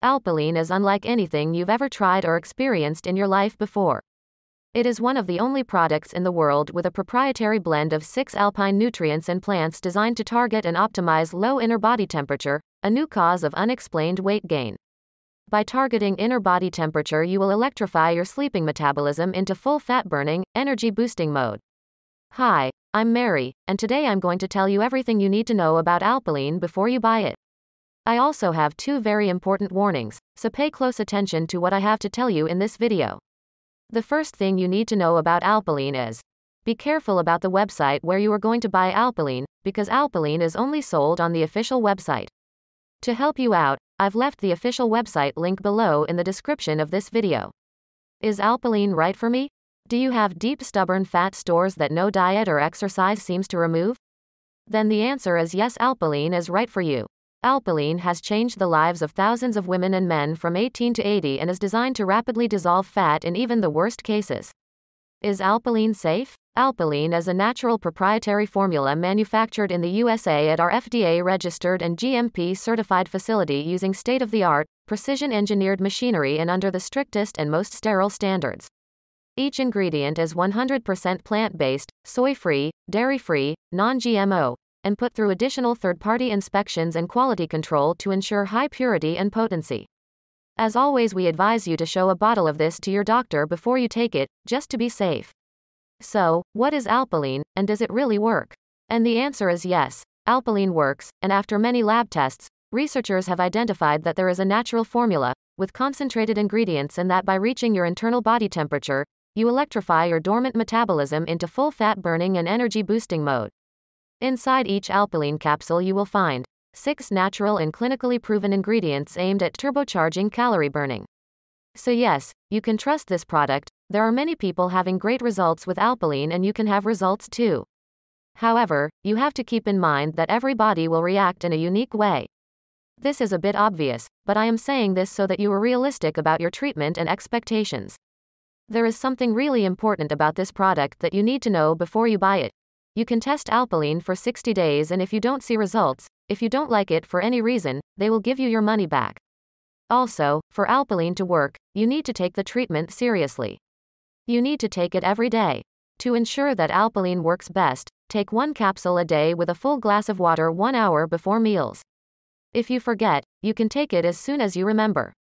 Alpilean is unlike anything you've ever tried or experienced in your life before. It is one of the only products in the world with a proprietary blend of six alpine nutrients and plants designed to target and optimize low inner body temperature, a new cause of unexplained weight gain. By targeting inner body temperature, you will electrify your sleeping metabolism into full fat burning, energy boosting mode. Hi, I'm Mary, and today I'm going to tell you everything you need to know about Alpilean before you buy it. I also have two very important warnings, so pay close attention to what I have to tell you in this video. The first thing you need to know about Alpilean is be careful about the website where you are going to buy Alpilean, because Alpilean is only sold on the official website. To help you out, I've left the official website link below in the description of this video. Is Alpilean right for me? Do you have deep, stubborn fat stores that no diet or exercise seems to remove? Then the answer is yes, Alpilean is right for you. Alpilean has changed the lives of thousands of women and men from 18 to 80 and is designed to rapidly dissolve fat in even the worst cases. Is Alpilean safe? Alpilean is a natural proprietary formula manufactured in the USA at our FDA registered and GMP certified facility using state of the art, precision engineered machinery and under the strictest and most sterile standards. Each ingredient is 100% plant based, soy free, dairy free, non GMO, and put through additional third party inspections and quality control to ensure high purity and potency. As always, we advise you to show a bottle of this to your doctor before you take it, just to be safe. So, what is Alpilean, and does it really work? And the answer is yes, Alpilean works, and after many lab tests, researchers have identified that there is a natural formula, with concentrated ingredients, and that by reaching your internal body temperature, you electrify your dormant metabolism into full fat burning and energy boosting mode. Inside each Alpilean capsule, you will find six natural and clinically proven ingredients aimed at turbocharging calorie burning. So, yes, you can trust this product. There are many people having great results with Alpilean, and you can have results too. However, you have to keep in mind that every body will react in a unique way. This is a bit obvious, but I am saying this so that you are realistic about your treatment and expectations. There is something really important about this product that you need to know before you buy it. You can test Alpilean for 60 days, and if you don't see results, if you don't like it for any reason, they will give you your money back. Also, for Alpilean to work, you need to take the treatment seriously. You need to take it every day. To ensure that Alpilean works best, take one capsule a day with a full glass of water one hour before meals. If you forget, you can take it as soon as you remember.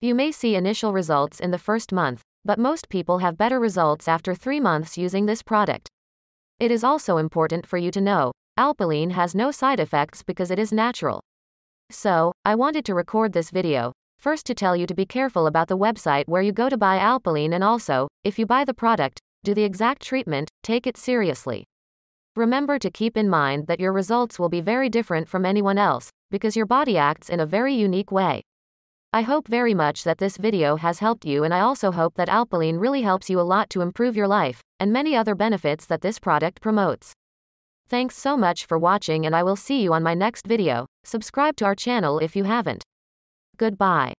You may see initial results in the first month, but most people have better results after three months using this product. It is also important for you to know Alpilean has no side effects because it is natural. So, I wanted to record this video, first to tell you to be careful about the website where you go to buy Alpilean and also, if you buy the product, do the exact treatment, take it seriously. Remember to keep in mind that your results will be very different from anyone else, because your body acts in a very unique way. I hope very much that this video has helped you and I also hope that Alpilean really helps you a lot to improve your life, and many other benefits that this product promotes. Thanks so much for watching and I will see you on my next video, subscribe to our channel if you haven't. Goodbye.